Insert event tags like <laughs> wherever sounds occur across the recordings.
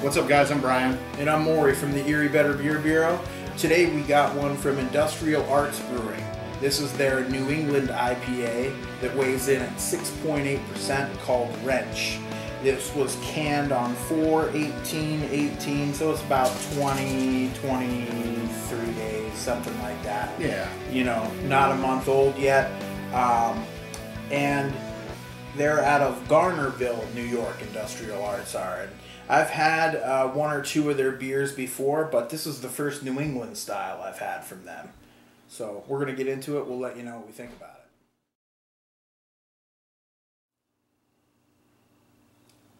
What's up, guys? I'm Brian. And I'm Maury from the Erie Better Beer Bureau. Today we got one from Industrial Arts Brewing. This is their New England IPA that weighs in at 6.8% called Wrench. This was canned on 4 18 18, so it's about 20 23 days, something like that. Yeah. You know, not a month old yet. Um, and they're out of Garnerville, New York, Industrial Arts are. And I've had uh, one or two of their beers before, but this is the first New England style I've had from them. So we're going to get into it. We'll let you know what we think about it.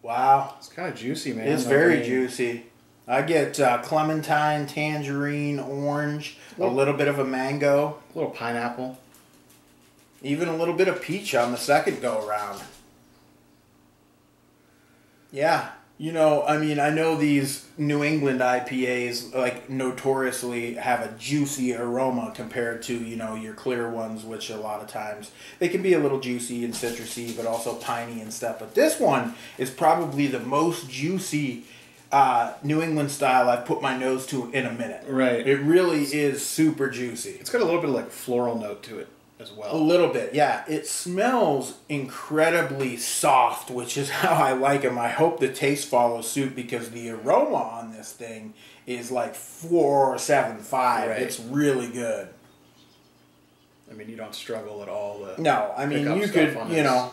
Wow. It's kind of juicy, man. It's Like, very I mean, juicy. I get uh, clementine, tangerine, orange, a Well- little bit of a mango, A little pineapple. Even a little bit of peach on the second go around. Yeah, you know, I mean, I know these New England IPAs like notoriously have a juicy aroma compared to you know your clear ones, which a lot of times they can be a little juicy and citrusy, but also piney and stuff. But this one is probably the most juicy uh, New England style I've put my nose to in a minute. Right. It really is super juicy. It's got a little bit of like floral note to it as well. A little bit, yeah. It smells incredibly soft, which is <laughs> how I like them. I hope the taste follows suit because the aroma on this thing is like four seven five. Right. It's really good. I mean, you don't struggle at all. No, I mean you could, you this. know,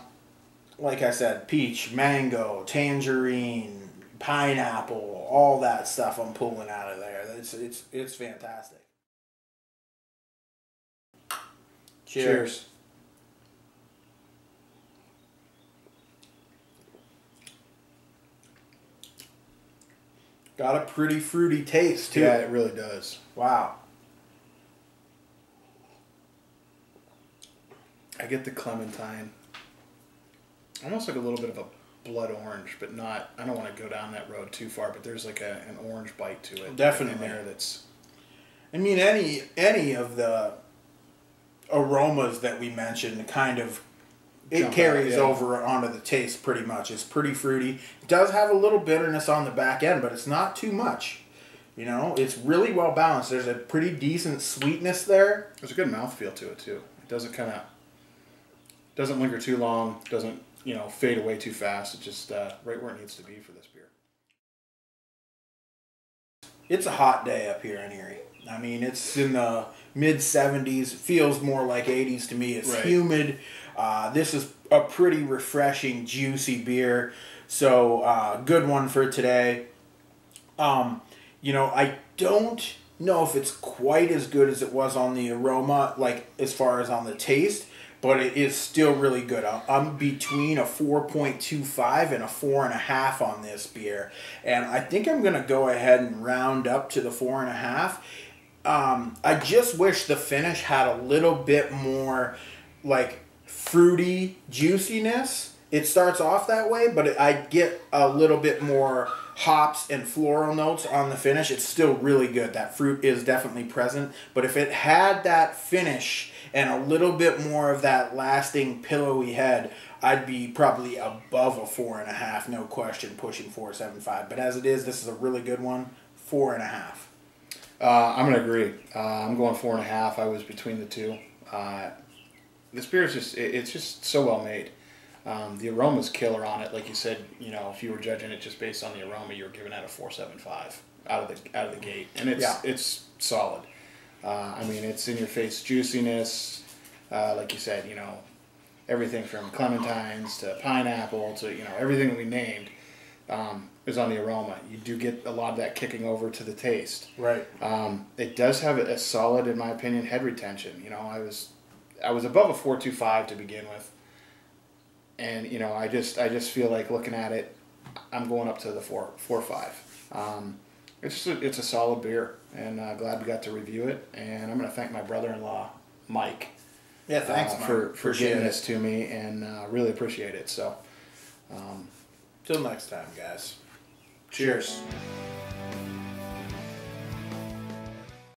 like I said, peach, mango, tangerine, pineapple, all that stuff I'm pulling out of there. It's it's it's fantastic. Cheers. Got a pretty fruity taste too. Yeah, it really does. Wow. I get the clementine. Almost like a little bit of a blood orange, but not. I don't want to go down that road too far, but there's like a, an orange bite to it. Definitely. In there that's. I mean, any any of the aromas that we mentioned kind of it Jump out, carries yeah. over onto the taste pretty much. It's pretty fruity. It does have a little bitterness on the back end, but it's not too much. You know, it's really well balanced. There's a pretty decent sweetness there. There's a good mouthfeel to it too. It doesn't kind of. Doesn't linger too long. Doesn't you know fade away too fast. It's just uh, right where it needs to be for this beer. It's a hot day up here in Erie. I mean, it's in the mid 70s. Feels more like 80s to me. It's Right. humid. Uh, this is a pretty refreshing, juicy beer. So, uh, good one for today. Um, you know, I don't know if it's quite as good as it was on the aroma, like as far as on the taste, but it is still really good. I'm, I'm between a 4.25 and a 4.5 on this beer. And I think I'm going to go ahead and round up to the 4.5. Um, I just wish the finish had a little bit more like fruity juiciness. It starts off that way, but I get a little bit more hops and floral notes on the finish. It's still really good. That fruit is definitely present, but if it had that finish and a little bit more of that lasting pillowy head, I'd be probably above a four and a half, no question, pushing four seven five. But as it is, this is a really good one. Four and a half. Uh, I'm gonna agree. Uh, I'm going four and a half. I was between the two. Uh, this beer is just it, it's just so well made. Um, the aroma's killer on it. Like you said, you know, if you were judging it just based on the aroma, you were giving it a four seven five out of the out of the gate, and it's Yeah. it's solid. Uh, I mean, it's in your face juiciness. Uh, like you said, you know, everything from clementines to pineapple to you know everything we named um, is on the aroma. You do get a lot of that kicking over to the taste. Right. Um, it does have a solid, in my opinion, head retention. You know, I was, I was above a four two five to begin with, and you know, I just, I just feel like looking at it, I'm going up to the four four five. Um, it's a, it's a solid beer, and uh, glad we got to review it. And I'm going to thank my brother-in-law, Mike, Yeah, thanks uh, for for Appreciate getting it. this to me, and uh, really appreciate it. So, Till next time, guys. cheers.